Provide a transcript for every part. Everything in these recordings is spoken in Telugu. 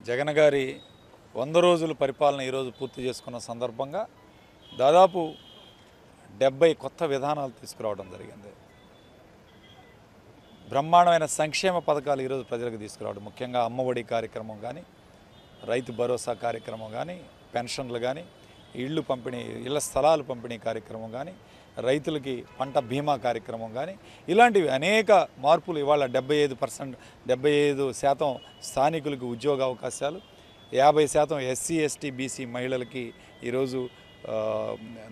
జగన్ గారి వంద రోజుల పరిపాలన ఈరోజు పూర్తి చేసుకున్న సందర్భంగా దాదాపు డెబ్బై కొత్త విధానాలు తీసుకురావడం జరిగింది. బ్రహ్మాండమైన సంక్షేమ పథకాలు ఈరోజు ప్రజలకు తీసుకురావడం ముఖ్యంగా అమ్మఒడి కార్యక్రమం కానీ రైతు భరోసా కార్యక్రమం కానీ పెన్షన్లు కానీ ఇళ్ళు పంపిణీ ఇళ్ళ స్థలాలు పంపిణీ కార్యక్రమం కానీ రైతులకి పంట బీమా కార్యక్రమం కానీ ఇలాంటివి అనేక మార్పులు ఇవాళ డెబ్బై ఐదు పర్సెంట్ డెబ్బై ఐదు శాతం స్థానికులకి ఉద్యోగ అవకాశాలు యాభై శాతం ఎస్సీ ఎస్టీ బీసీ మహిళలకి ఈరోజు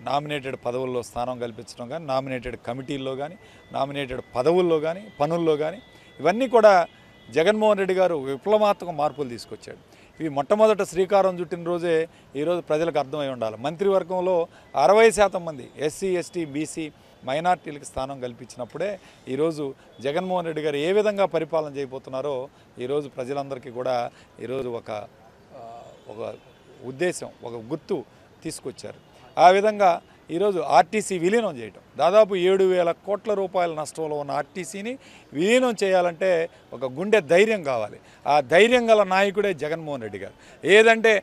నామినేటెడ్ పదవుల్లో స్థానం కల్పించడం కానీ నామినేటెడ్ కమిటీల్లో కానీ నామినేటెడ్ పదవుల్లో కానీ పనుల్లో కానీ ఇవన్నీ కూడా జగన్మోహన్ రెడ్డి గారు విప్లవాత్మక మార్పులు తీసుకొచ్చాడు. ఇవి మొట్టమొదట శ్రీకారం చుట్టిన రోజే ఈరోజు ప్రజలకు అర్థమై ఉండాలి. మంత్రివర్గంలో అరవై శాతం మంది ఎస్సీ ఎస్టీ బీసీ మైనార్టీలకు స్థానం కల్పించినప్పుడే ఈరోజు జగన్మోహన్ రెడ్డి గారు ఏ విధంగా పరిపాలన చేయబోతున్నారో ఈరోజు ప్రజలందరికీ కూడా ఈరోజు ఒక ఒక ఉద్దేశం ఒక గుర్తు తీసుకొచ్చారు. ఆ విధంగా ఈరోజు ఆర్టీసీ విలీనం చేయటం. దాదాపు ఏడు వేల కోట్ల రూపాయల నష్టంలో ఉన్న ఆర్టీసీని విలీనం చేయాలంటే ఒక గుండె ధైర్యం కావాలి. ఆ ధైర్యం గల నాయకుడే జగన్మోహన్ రెడ్డి గారు. ఏదంటే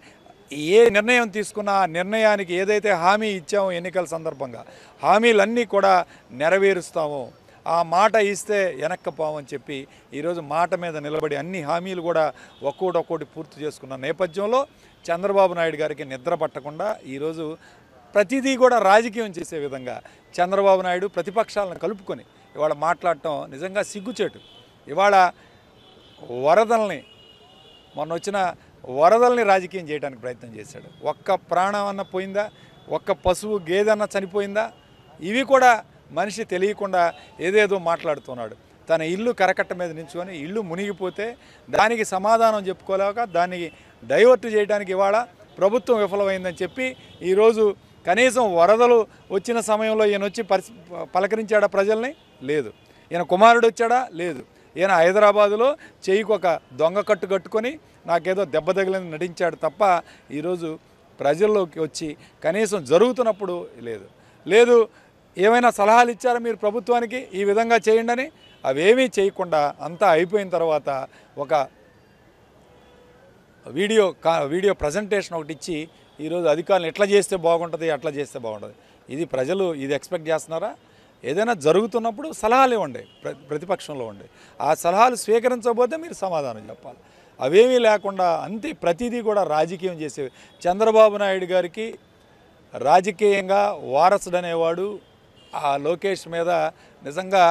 ఏ నిర్ణయం తీసుకున్నా ఆ నిర్ణయానికి ఏదైతే హామీ ఇచ్చామో ఎన్నికల సందర్భంగా హామీలన్నీ కూడా నెరవేరుస్తామో. ఆ మాట ఇస్తే వెనక్కపోమని చెప్పి ఈరోజు మాట మీద నిలబడి అన్ని హామీలు కూడా ఒక్కోటి ఒక్కోటి పూర్తి చేసుకున్న నేపథ్యంలో చంద్రబాబు నాయుడు గారికి నిద్ర పట్టకుండా ఈరోజు ప్రతిదీ కూడా రాజకీయం చేసే విధంగా చంద్రబాబు నాయుడు ప్రతిపక్షాలను కలుపుకొని ఇవాళ మాట్లాడటం నిజంగా సిగ్గుచేటు. ఇవాళ వరదల్ని మొన్న వచ్చిన వరదల్ని రాజకీయం చేయడానికి ప్రయత్నం చేశాడు. ఒక్క ప్రాణం అన్న పోయిందా? ఒక్క పశువు గేదన్న చనిపోయిందా? ఇవి కూడా మనిషి తెలియకుండా ఏదేదో మాట్లాడుతున్నాడు. తన ఇల్లు కరకట్ట మీద నించుకొని ఇల్లు మునిగిపోతే దానికి సమాధానం చెప్పుకోలేక దాన్ని డైవర్ట్ చేయడానికి ఇవాళ ప్రభుత్వం విఫలమైందని చెప్పి ఈరోజు కనీసం వరదలు వచ్చిన సమయంలో ఈయన వచ్చి పరిస్ పలకరించాడా ప్రజల్ని? లేదు. ఈయన కుమారుడు వచ్చాడా? లేదు. ఈయన హైదరాబాదులో చేయికి ఒక దొంగ కట్టు కట్టుకొని నాకేదో దెబ్బ తగిలింది నటించాడు తప్ప ఈరోజు ప్రజల్లోకి వచ్చి కనీసం జరుగుతున్నప్పుడు లేదు. లేదు ఏమైనా సలహాలు ఇచ్చారా మీరు ప్రభుత్వానికి? ఈ విధంగా చేయండి అని? అవేమీ చేయకుండా అంతా అయిపోయిన తర్వాత ఒక వీడియో కా వీడియో ప్రజెంటేషన్ ఒకటి ఇచ్చి ఈరోజు అధికారులు ఎట్లా చేస్తే బాగుంటుంది అట్లా చేస్తే బాగుంటుంది. ఇది ప్రజలు ఇది ఎక్స్పెక్ట్ చేస్తున్నారా? ఏదైనా జరుగుతున్నప్పుడు సలహాలు ఇవ్వండి ప్ర ప్రతిపక్షంలో ఉండి. ఆ సలహాలు స్వీకరించకపోతే మీరు సమాధానం చెప్పాలి. అవేమీ లేకుండా అంతే ప్రతిదీ కూడా రాజకీయం చేసే చంద్రబాబు నాయుడు గారికి రాజకీయంగా వారసుడు అనేవాడు ఆ లోకేష్ మీద నిజంగా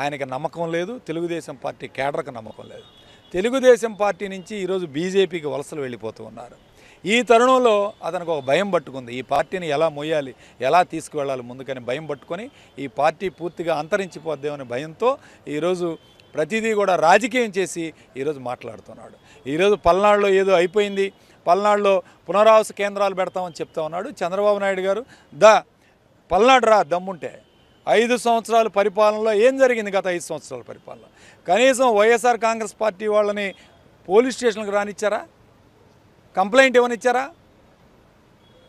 ఆయనకి నమ్మకం లేదు తెలుగుదేశం పార్టీ కేడర్కి నమ్మకం లేదు. తెలుగుదేశం పార్టీ నుంచి ఈరోజు బీజేపీకి వలసలు వెళ్ళిపోతూ ఉన్నారు. ఈ తరుణంలో అతనికి ఒక భయం పట్టుకుంది. ఈ పార్టీని ఎలా మొయ్యాలి ఎలా తీసుకువెళ్ళాలి ముందుకని భయం పట్టుకొని ఈ పార్టీ పూర్తిగా అంతరించిపోద్దేమనే భయంతో ఈరోజు ప్రతిదీ కూడా రాజకీయం చేసి ఈరోజు మాట్లాడుతున్నాడు. ఈరోజు పల్నాడులో ఏదో అయిపోయింది పల్నాడులో పునరావాస కేంద్రాలు పెడతామని చెప్తా ఉన్నాడు చంద్రబాబు నాయుడు గారు. ద పల్నాడు రా దమ్ముంటే. ఐదు సంవత్సరాల పరిపాలనలో ఏం జరిగింది గత ఐదు సంవత్సరాల పరిపాలన కనీసం వైఎస్ఆర్ కాంగ్రెస్ పార్టీ వాళ్ళని పోలీస్ స్టేషన్కి రానిచ్చారా? కంప్లైంట్ ఇచ్చారా?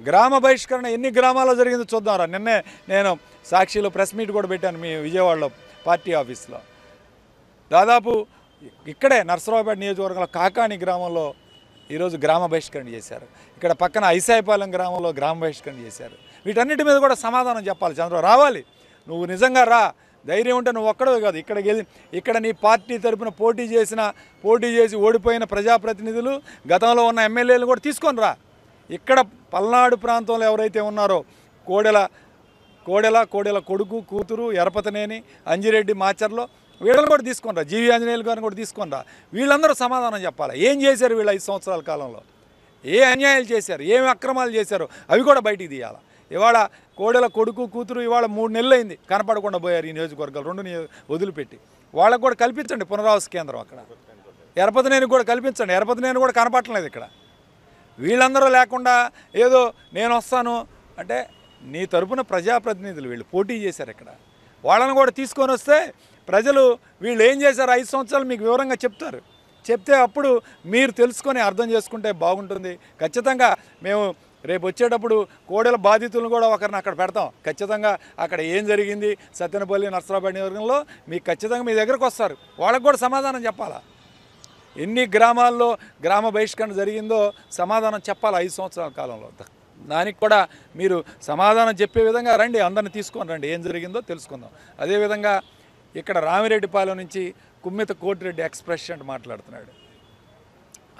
గ్రామ బహిష్కరణ ఎన్ని గ్రామాల్లో జరిగిందో చూద్దాంరా. నిన్నే నేను సాక్షిలో ప్రెస్ మీట్ కూడా పెట్టాను మీ విజయవాడలో పార్టీ ఆఫీస్లో. దాదాపు ఇక్కడే నర్సరావుపేట నియోజకవర్గంలో కాకాని గ్రామంలో ఈరోజు గ్రామ బహిష్కరణ చేశారు. ఇక్కడ పక్కన ఐసాయిపాలెం గ్రామంలో గ్రామ బహిష్కరణ చేశారు. వీటన్నిటి మీద కూడా సమాధానం చెప్పాలి చంద్ర రావాలి. నువ్వు నిజంగా రా. ధైర్యం ఉంటే నువ్వు ఒక్కడవే కాదు. ఇక్కడ ఇక్కడ నీ పార్టీ తరపున పోటీ చేసిన పోటీ చేసి ఓడిపోయిన ప్రజాప్రతినిధులు గతంలో ఉన్న ఎమ్మెల్యేలు కూడా తీసుకొని రా. ఇక్కడ పల్నాడు ప్రాంతంలో ఎవరైతే ఉన్నారో కోడెల కోడెల కోడెల కొడుకు కూతురు ఎరపతనేని అంజిరెడ్డి మాచర్లో వీళ్ళని కూడా తీసుకొనిరా జీవి ఆంజనేయులు గారిని కూడా తీసుకొనిరా వీళ్ళందరూ సమాధానం చెప్పాలి. ఏం చేశారు వీళ్ళు ఐదు సంవత్సరాల కాలంలో? ఏ అన్యాయాలు చేశారు? ఏమి అక్రమాలు చేశారు? అవి కూడా బయటికి తీయాలి? ఇవాళ కోడెల కొడుకు కూతురు ఇవాళ మూడు నెలలు అయింది కనపడకుండా పోయారు ఈ నియోజకవర్గాలు. రెండు వదిలిపెట్టి. వాళ్ళకు కూడా కల్పించండి పునరావాస కేంద్రం అక్కడ. ఎరపతినేని కూడా కల్పించండి. ఎరపతినేని కూడా కనపడలేదు ఇక్కడ. వీళ్ళందరూ లేకుండా ఏదో నేను వస్తాను అంటే నీ తరపున ప్రజాప్రతినిధులు వీళ్ళు పోటీ చేశారు ఇక్కడ. వాళ్ళని కూడా తీసుకొని వస్తే ప్రజలు వీళ్ళు ఏం చేశారు? ఐదు సంవత్సరాలు మీకు వివరంగా చెప్తారు. చెప్తే అప్పుడు మీరు తెలుసుకొని అర్థం చేసుకుంటే బాగుంటుంది. ఖచ్చితంగా మేము రేపు వచ్చేటప్పుడు కోడెల బాధితులను కూడా ఒకరిని అక్కడ పెడతాం. ఖచ్చితంగా అక్కడ ఏం జరిగింది? సత్యనపల్లి నర్సరాబాద్ నియోజకవర్గంలో మీకు ఖచ్చితంగా మీ దగ్గరకు వస్తారు. వాళ్ళకు కూడా సమాధానం చెప్పాలా? ఎన్ని గ్రామాల్లో గ్రామ బహిష్కరణ జరిగిందో సమాధానం చెప్పాలి ఐదు సంవత్సరాల కాలంలో? దానికి కూడా మీరు సమాధానం చెప్పే విధంగా రండి అందరిని తీసుకొని రండి. ఏం జరిగిందో తెలుసుకుందాం. అదేవిధంగా ఇక్కడ రామిరెడ్డిపాలెం నుంచి కుమ్మిత కోటిరెడ్డి ఎక్స్ప్రెసిడెంట్ మాట్లాడుతున్నాడు.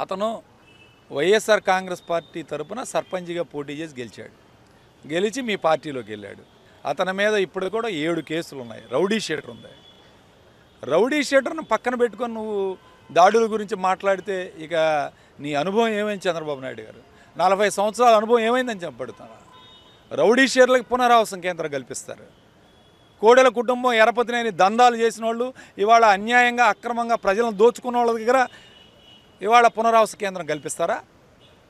అతను వైఎస్ఆర్ కాంగ్రెస్ పార్టీ తరపున సర్పంచ్గా పోటీ చేసి గెలిచాడు. గెలిచి మీ పార్టీలోకి వెళ్ళాడు. అతని మీద ఇప్పుడు కూడా ఏడు కేసులు ఉన్నాయి. రౌడీ షేటర్ ఉంది. రౌడీ షేటర్ను పక్కన పెట్టుకొని నువ్వు దాడుల గురించి మాట్లాడితే ఇక నీ అనుభవం ఏమైంది చంద్రబాబు నాయుడు గారు? నలభై సంవత్సరాల అనుభవం ఏమైందని చెప్పబడుతాను రౌడీ షేర్లకు పునరావాసం కేంద్రం కల్పిస్తారు. కోడెల కుటుంబం ఎరపతినేని దందాలు చేసిన వాళ్ళు ఇవాళ అన్యాయంగా అక్రమంగా ప్రజలను దోచుకున్న వాళ్ళ దగ్గర ఇవాళ పునరావాస కేంద్రం కల్పిస్తారా?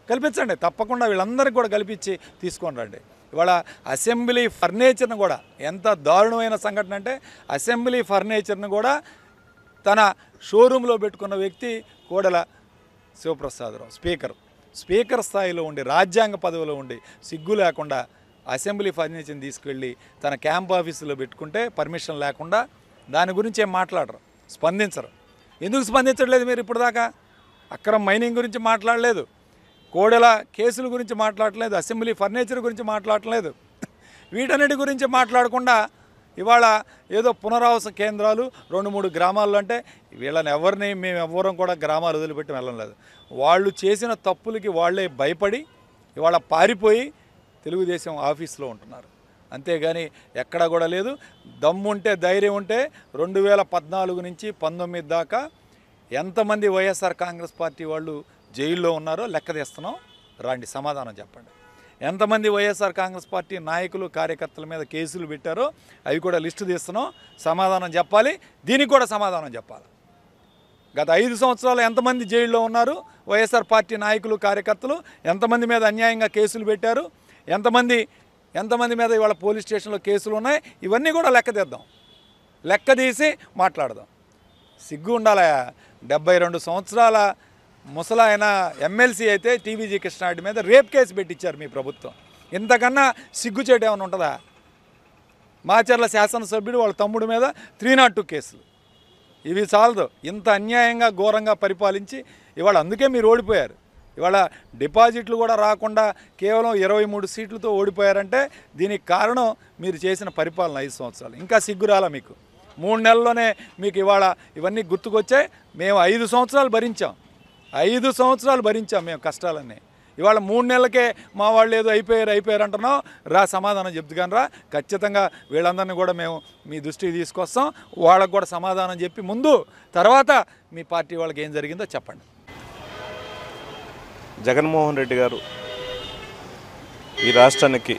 కల్పించండి. తప్పకుండా వీళ్ళందరికీ కూడా కల్పించి తీసుకొని రండి. ఇవాళ అసెంబ్లీ ఫర్నిచర్ను కూడా ఎంత దారుణమైన సంఘటన అంటే అసెంబ్లీ ఫర్నిచర్ను కూడా తన షోరూంలో పెట్టుకున్న వ్యక్తి కోడల శివప్రసాదరావు స్పీకర్. స్పీకర్ స్థాయిలో ఉండి రాజ్యాంగ పదవిలో ఉండి సిగ్గు లేకుండా అసెంబ్లీ ఫర్నిచర్ని తీసుకెళ్ళి తన క్యాంప్ ఆఫీసులో పెట్టుకుంటే పర్మిషన్ లేకుండా దాని గురించి ఏం మాట్లాడరు? స్పందించరు. ఎందుకు స్పందించట్లేదు మీరు ఇప్పుడు దాకా అక్రమ మైనింగ్ గురించి మాట్లాడలేదు. కోడెల కేసుల గురించి మాట్లాడలేదు. అసెంబ్లీ ఫర్నిచర్ గురించి మాట్లాడలేదు. వీటన్నిటి గురించి మాట్లాడకుండా ఇవాళ ఏదో పునరావాస కేంద్రాలు రెండు మూడు గ్రామాల్లో అంటే వీళ్ళని ఎవరిని మేము ఎవ్వరం కూడా గ్రామాలు వదిలిపెట్టి వెళ్ళలేదు. వాళ్ళు చేసిన తప్పులకి వాళ్ళే భయపడి ఇవాళ పారిపోయి తెలుగుదేశం ఆఫీస్లో ఉంటున్నారు. అంతేగాని ఎక్కడ కూడా లేదు. దమ్ముంటే ధైర్యం ఉంటే రెండు వేల పద్నాలుగు నుంచి పంతొమ్మిది దాకా ఎంతమంది వైఎస్ఆర్ కాంగ్రెస్ పార్టీ వాళ్ళు జైల్లో ఉన్నారో లెక్క తీస్తున్నాం. రాండి సమాధానం చెప్పండి. ఎంతమంది వైఎస్ఆర్ కాంగ్రెస్ పార్టీ నాయకులు కార్యకర్తల మీద కేసులు పెట్టారో అవి కూడా లిస్టు తీస్తున్నాం. సమాధానం చెప్పాలి. దీనికి కూడా సమాధానం చెప్పాలి. గత ఐదు సంవత్సరాలు ఎంతమంది జైల్లో ఉన్నారు? వైఎస్ఆర్ పార్టీ నాయకులు కార్యకర్తలు ఎంతమంది మీద అన్యాయంగా కేసులు పెట్టారు? ఎంతమంది ఎంతమంది మీద ఇవాళ పోలీస్ స్టేషన్లో కేసులు ఉన్నాయి? ఇవన్నీ కూడా లెక్క తీద్దాం. లెక్క తీసి మాట్లాడదాం. సిగ్గు ఉండాలా డెబ్బై రెండు సంవత్సరాల ముసలాయన ఎమ్మెల్సీ అయితే టీవీజీ కృష్ణారెడ్డి మీద రేప్ కేసు పెట్టించారు మీ ప్రభుత్వం. ఇంతకన్నా సిగ్గుచేటు ఏమైనా ఉంటుందా? మాచర్ల శాసనసభ్యుడు వాళ్ళ తమ్ముడు మీద త్రీ నాట్ టూ కేసులు. ఇవి చాలదు. ఇంత అన్యాయంగా ఘోరంగా పరిపాలించి ఇవాళ అందుకే మీరు ఓడిపోయారు. ఇవాళ డిపాజిట్లు కూడా రాకుండా కేవలం ఇరవై మూడు సీట్లతో ఓడిపోయారంటే దీనికి కారణం మీరు చేసిన పరిపాలన ఐదు సంవత్సరాలు. ఇంకా సిగ్గురాల మీకు? మూడు నెలల్లోనే మీకు ఇవాళ ఇవన్నీ గుర్తుకొచ్చాయి. మేము ఐదు సంవత్సరాలు భరించాం. ఐదు సంవత్సరాలు భరించాం మేము కష్టాలన్నీ. ఇవాళ మూడు నెలలకే మా వాళ్ళు ఏదో అయిపోయారు అయిపోయారు అంటున్నాం రా సమాధానం చెప్తుగాను రా. ఖచ్చితంగా వీళ్ళందరినీ కూడా మేము మీ దృష్టికి తీసుకొస్తాం. వాళ్ళకు కూడా సమాధానం చెప్పి ముందు తర్వాత మీ పార్టీ వాళ్ళకి ఏం జరిగిందో చెప్పండి. జగన్మోహన్ రెడ్డి గారు ఈ రాష్ట్రానికి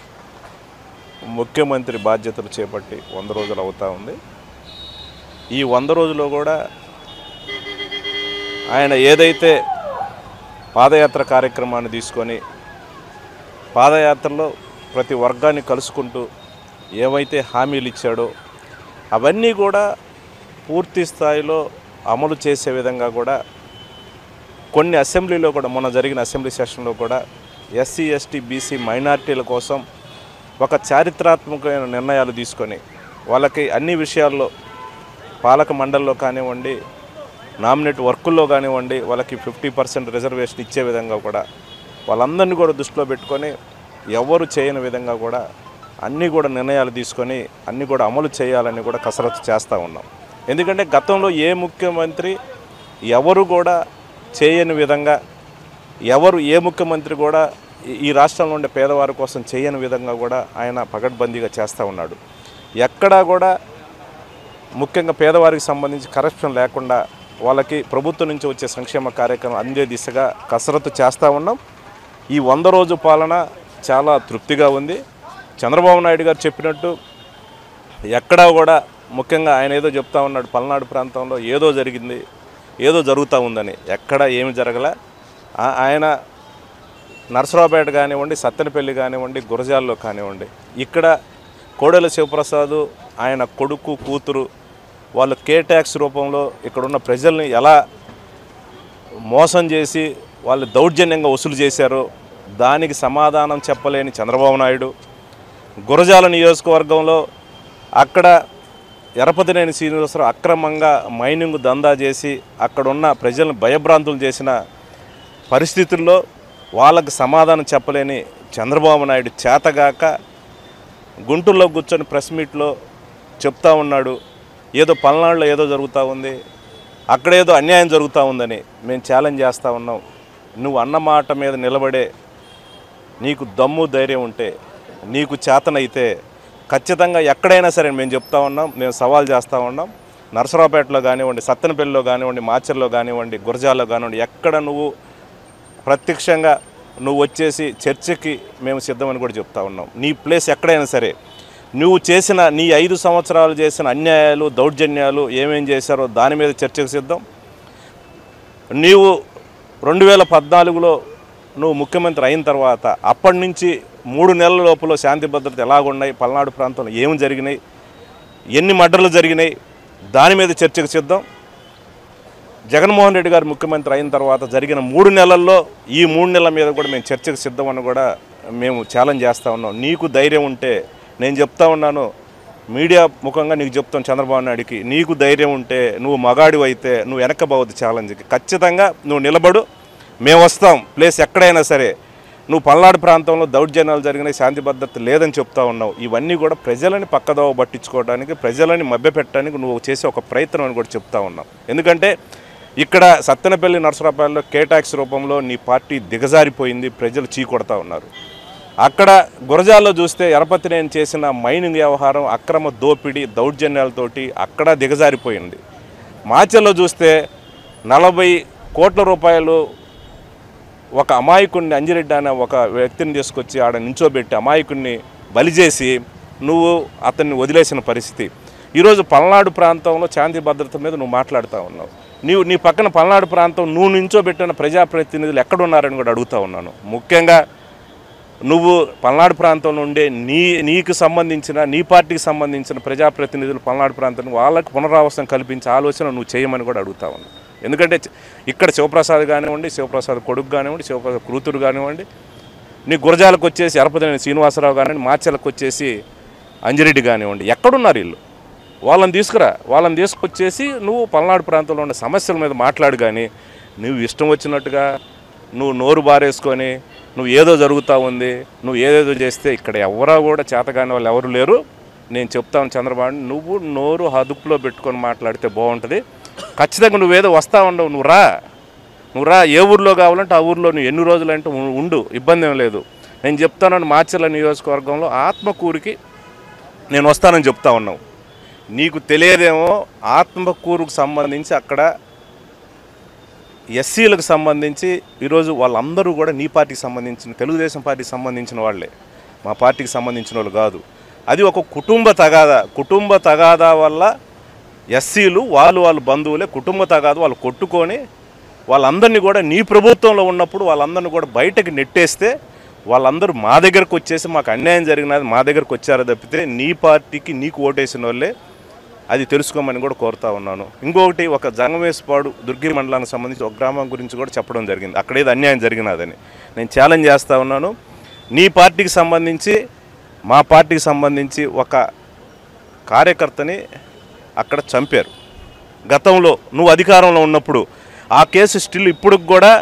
ముఖ్యమంత్రి బాధ్యతలు చేపట్టి వంద రోజులు అవుతా ఉంది. ఈ వంద రోజుల్లో కూడా ఆయన ఏదైతే పాదయాత్ర కార్యక్రమాన్ని తీసుకొని పాదయాత్రలో ప్రతి వర్గాన్ని కలుసుకుంటూ ఏవైతే హామీలు ఇచ్చాడో అవన్నీ కూడా పూర్తి స్థాయిలో అమలు చేసే విధంగా కూడా కొన్ని అసెంబ్లీలో కూడా మొన్న జరిగిన అసెంబ్లీ సెషన్లో కూడా ఎస్సీ ఎస్టీ బీసీ మైనార్టీల కోసం ఒక చారిత్రాత్మకమైన నిర్ణయాలు తీసుకొని వాళ్ళకి అన్ని విషయాల్లో పాలక మండలిలో కానివ్వండి నామినేట్ వర్కుల్లో కానివ్వండి వాళ్ళకి ఫిఫ్టీ పర్సెంట్ రిజర్వేషన్ ఇచ్చే విధంగా కూడా వాళ్ళందరినీ కూడా దృష్టిలో పెట్టుకొని ఎవరు చేయని విధంగా కూడా అన్నీ కూడా నిర్ణయాలు తీసుకొని అన్నీ కూడా అమలు చేయాలని కూడా కసరత్తు చేస్తూ ఉన్నాం. ఎందుకంటే గతంలో ఏ ముఖ్యమంత్రి ఎవరు కూడా చేయని విధంగా ఎవరు ఏ ముఖ్యమంత్రి కూడా ఈ- రాష్ట్రంలో ఉండే పేదవారి కోసం చేయని విధంగా కూడా ఆయన పకడ్బందీగా చేస్తూ ఉన్నాడు. ఎక్కడా కూడా ముఖ్యంగా పేదవారికి సంబంధించి కరప్షన్ లేకుండా వాళ్ళకి ప్రభుత్వం నుంచి వచ్చే సంక్షేమ కార్యక్రమం అందే దిశగా కసరత్తు చేస్తూ ఉన్నాం. ఈ వంద రోజు పాలన చాలా తృప్తిగా ఉంది. చంద్రబాబు నాయుడు గారు చెప్పినట్టు ఎక్కడా కూడా ముఖ్యంగా ఆయన ఏదో చెప్తా ఉన్నాడు పల్నాడు ప్రాంతంలో ఏదో జరిగింది ఏదో జరుగుతూ ఉందని. ఎక్కడ ఏమి జరగలే. ఆయన నరసరావుపేట కానివ్వండి సత్తెనపల్లి కానివ్వండి గురజాల్లో కానివ్వండి ఇక్కడ కోడెల శివప్రసాద్ ఆయన కొడుకు కూతురు వాళ్ళు కే ట్యాక్స్ రూపంలో ఇక్కడున్న ప్రజల్ని ఎలా మోసం చేసి వాళ్ళు దౌర్జన్యంగా వసూలు చేశారో దానికి సమాధానం చెప్పలేని చంద్రబాబు నాయుడు. గురజాల నియోజకవర్గంలో అక్కడ ఎరపతినేని శ్రీనివాసరావు అక్రమంగా మైనింగ్ దందా చేసి అక్కడున్న ప్రజలను భయభ్రాంతులు చేసిన పరిస్థితుల్లో వాళ్ళకి సమాధానం చెప్పలేని చంద్రబాబు నాయుడు చేతగాక గుంటూరులో కూర్చొని ప్రెస్ మీట్లో చెప్తా ఉన్నాడు. ఏదో పల్నాడులో ఏదో జరుగుతూ ఉంది. అక్కడేదో అన్యాయం జరుగుతూ ఉందని మేము ఛాలెంజ్ చేస్తూ ఉన్నాం. నువ్వు అన్న మాట మీద నిలబడే నీకు దమ్ము ధైర్యం ఉంటే నీకు చేతనైతే ఖచ్చితంగా ఎక్కడైనా సరే మేము చెప్తా ఉన్నాం మేము సవాల్ చేస్తూ ఉన్నాం. నరసరావుపేటలో కానివ్వండి సత్తెనపల్లిలో కానివ్వండి మాచర్లో కానివ్వండి గురజాల్లో కానివ్వండి ఎక్కడ నువ్వు ప్రత్యక్షంగా నువ్వు వచ్చేసి చర్చకి మేము సిద్ధమని కూడా చెప్తా ఉన్నాం. నీ ప్లేస్ ఎక్కడైనా సరే నువ్వు చేసిన నీ ఐదు సంవత్సరాలు చేసిన అన్యాయాలు దౌర్జన్యాలు ఏమేం చేశారో దాని మీద చర్చకు సిద్ధం. నీవు రెండు వేల పద్నాలుగులో నువ్వు ముఖ్యమంత్రి అయిన తర్వాత అప్పటి నుంచి మూడు నెలల లోపల శాంతి భద్రత ఎలాగున్నాయి? పల్నాడు ప్రాంతంలో ఏం జరిగినాయి? ఎన్ని మర్డర్లు జరిగినాయి? దాని మీద చర్చకు సిద్ధం. జగన్మోహన్ రెడ్డి గారు ముఖ్యమంత్రి అయిన తర్వాత జరిగిన మూడు నెలల్లో ఈ మూడు నెలల మీద కూడా మేము చర్చకు సిద్ధమని కూడా మేము ఛాలెంజ్ చేస్తూ ఉన్నాం. నీకు ధైర్యం ఉంటే నేను చెప్తా ఉన్నాను మీడియా ముఖంగా నీకు చెప్తాను చంద్రబాబు నాయుడికి నీకు ధైర్యం ఉంటే నువ్వు మగాడివి అయితే నువ్వు వెనకబోవద్దు ఛాలెంజ్కి ఖచ్చితంగా నువ్వు నిలబడు మేము వస్తాం ప్లేస్ ఎక్కడైనా సరే. నువ్వు పల్నాడు ప్రాంతంలో దౌర్జన్యాలు జరిగిన శాంతి భద్రత లేదని చెప్తా ఉన్నావు. ఇవన్నీ కూడా ప్రజలని పక్కదోవ పట్టించుకోవడానికి ప్రజలని మభ్యపెట్టడానికి నువ్వు చేసే ఒక ప్రయత్నం అని కూడా చెప్తా ఉన్నావు. ఎందుకంటే ఇక్కడ సత్తెనపల్లి నర్సరాపల్లిలో కేటాక్స్ రూపంలో నీ పార్టీ దిగజారిపోయింది ప్రజలు చీకొడతా ఉన్నారు. అక్కడ గురజాల్లో చూస్తే ఎరపతినేని చేసిన మైనింగ్ వ్యవహారం అక్రమ దోపిడీ దౌర్జన్యాలతోటి అక్కడ దిగజారిపోయింది. మాచల్లో చూస్తే నలభై కోట్ల రూపాయలు ఒక అమాయకుడిని అంజిరెడ్డి అనే ఒక వ్యక్తిని తీసుకొచ్చి ఆడ నించోబెట్టి అమాయకుడిని బలిజేసి నువ్వు అతన్ని వదిలేసిన పరిస్థితి. ఈరోజు పల్నాడు ప్రాంతంలో శాంతి భద్రత మీద నువ్వు మాట్లాడుతూ ఉన్నావు. నీవు నీ పక్కన పల్నాడు ప్రాంతం నువ్వు నించోబెట్టిన ప్రజాప్రతినిధులు ఎక్కడున్నారని కూడా అడుగుతా ఉన్నాను. ముఖ్యంగా నువ్వు పల్నాడు ప్రాంతంలో ఉండే నీ నీకు సంబంధించిన నీ పార్టీకి సంబంధించిన ప్రజాప్రతినిధులు పల్నాడు ప్రాంతం వాళ్ళకి పునరావాసం కల్పించే ఆలోచన నువ్వు చేయమని కూడా అడుగుతా ఉన్నాను ఎందుకంటే ఇక్కడ శివప్రసాద్ కానివ్వండి శివప్రసాద్ కొడుకు కానివ్వండి శివప్రసాద్ కూతురు కానివ్వండి నీ గురజాలకు వచ్చేసి ఎరపతినేని శ్రీనివాసరావు కానివ్వండి మాచలకు వచ్చేసి అంజిరెడ్డి కానివ్వండి ఎక్కడున్నారు వీళ్ళు? వాళ్ళని తీసుకురా వాళ్ళని తీసుకొచ్చేసి నువ్వు పల్నాడు ప్రాంతంలో ఉన్న సమస్యల మీద మాట్లాడు కానీ నువ్వు ఇష్టం వచ్చినట్టుగా నువ్వు నోరు బారేసుకొని నువ్వు ఏదో జరుగుతూ ఉంది నువ్వు ఏదేదో చేస్తే ఇక్కడ ఎవరో కూడా చేతగాని వాళ్ళు ఎవరు లేరు. నేను చెప్తాను చంద్రబాబు నువ్వు నోరు అదుపులో పెట్టుకొని మాట్లాడితే బాగుంటుంది. ఖచ్చితంగా నువ్వేదో వస్తా ఉండవు నువ్వు రా. నువ్వు రా ఏ ఊర్లో కావాలంటే ఆ ఊర్లో నువ్వు ఎన్ని రోజులు అంటే ఉండు ఇబ్బంది ఏం లేదు. నేను చెప్తానని మార్చల నియోజకవర్గంలో ఆత్మకూరికి నేను వస్తానని చెప్తా ఉన్నావు. నీకు తెలియదేమో ఆత్మకూరుకు సంబంధించి అక్కడ ఎస్సీలకు సంబంధించి ఈరోజు వాళ్ళందరూ కూడా నీ పార్టీకి సంబంధించిన తెలుగుదేశం పార్టీకి సంబంధించిన వాళ్ళే. మా పార్టీకి సంబంధించిన వాళ్ళు కాదు. అది ఒక కుటుంబ తగాదా కుటుంబ తగాదా వల్ల ఎస్సీలు వాళ్ళు వాళ్ళ బంధువులే కుటుంబ తగాదా వాళ్ళు కొట్టుకొని వాళ్ళందరినీ కూడా నీ ప్రభుత్వంలో ఉన్నప్పుడు వాళ్ళందరినీ కూడా బయటకు నెట్టేస్తే వాళ్ళందరూ మా దగ్గరకు వచ్చేసి మాకు అన్యాయం జరిగినది మా దగ్గరకు వచ్చారో తప్పితే నీ పార్టీకి నీకు ఓటేసిన వాళ్ళే అది తెలుసుకోమని కూడా కోరుతా ఉన్నాను. ఇంకొకటి ఒక జంగమేసుపాడు దుర్గి మండలానికి సంబంధించి ఒక గ్రామం గురించి కూడా చెప్పడం జరిగింది. అక్కడ అన్యాయం జరిగినదని నేను ఛాలెంజ్ చేస్తూ ఉన్నాను. నీ పార్టీకి సంబంధించి మా పార్టీకి సంబంధించి ఒక కార్యకర్తని అక్కడ చంపారు. గతంలో నువ్వు అధికారంలో ఉన్నప్పుడు ఆ కేసు స్టిల్ ఇప్పుడు కూడా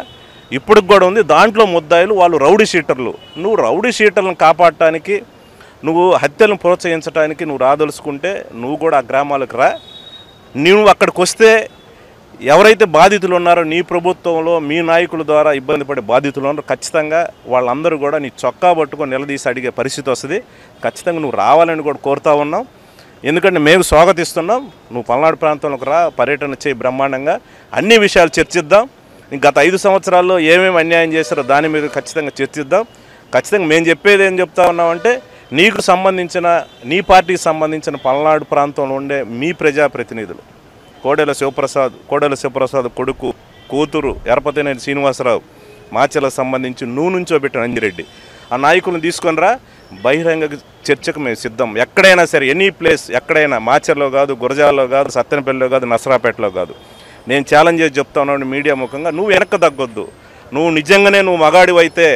ఇప్పుడు కూడా ఉంది. దాంట్లో ముద్దాయిలు వాళ్ళు రౌడీ షీటర్లు. నువ్వు రౌడీ షీటర్లను కాపాడటానికి నువ్వు హత్యలను ప్రోత్సహించడానికి నువ్వు రాదలుచుకుంటే నువ్వు కూడా ఆ గ్రామాలకు రా. నువ్వు అక్కడికి వస్తే ఎవరైతే బాధితులు ఉన్నారో నీ ప్రభుత్వంలో మీ నాయకుల ద్వారా ఇబ్బంది పడే బాధితులు ఉన్నారో ఖచ్చితంగా వాళ్ళందరూ కూడా నీ చొక్కా పట్టుకొని నిలదీసి అడిగే పరిస్థితి వస్తుంది. ఖచ్చితంగా నువ్వు రావాలని కూడా కోరుతా ఉన్నాం. ఎందుకంటే మేము స్వాగతిస్తున్నాం. నువ్వు పల్నాడు ప్రాంతంలోకి రా పర్యటన చేయి బ్రహ్మాండంగా. అన్ని విషయాలు చర్చిద్దాం. గత ఐదు సంవత్సరాల్లో ఏమేమి అన్యాయం చేశారో దాని మీద ఖచ్చితంగా చర్చిద్దాం. ఖచ్చితంగా మేము చెప్పేది ఏం చెప్తా ఉన్నామంటే నీకు సంబంధించిన నీ పార్టీకి సంబంధించిన పల్నాడు ప్రాంతంలో ఉండే మీ ప్రజాప్రతినిధులు కోడెల శివప్రసాద్ కోడెల శివప్రసాద్ కొడుకు కూతురు ఎరపతినేని శ్రీనివాసరావు మాచెలకు సంబంధించి నువ్వు నుంచో పెట్టిన అంజిరెడ్డి ఆ నాయకులను తీసుకొని రా బహిరంగ చర్చకు మేము సిద్ధం. ఎక్కడైనా సరే ఎనీ ప్లేస్ ఎక్కడైనా మాచర్లో కాదు గురజాల్లో కాదు సత్తెనపల్లిలో కాదు నసరాపేటలో కాదు. నేను ఛాలెంజ్ చేసి చెప్తా ఉన్నాను మీడియా ముఖంగా నువ్వు వెనక్కి తగ్గొద్దు. నువ్వు నిజంగానే నువ్వు మగాడివైతే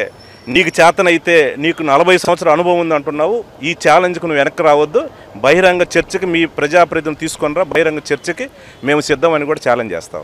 నీకు చేతనైతే నీకు నలభై సంవత్సరాల అనుభవం ఉంది అంటున్నావు. ఈ ఛాలెంజ్కు నువ్వు వెనక్కి రావద్దు. బహిరంగ చర్చకి మీ ప్రజాప్రతినిధులు తీసుకొనిరా. బహిరంగ చర్చకి మేము సిద్ధమని కూడా ఛాలెంజ్ చేస్తాం.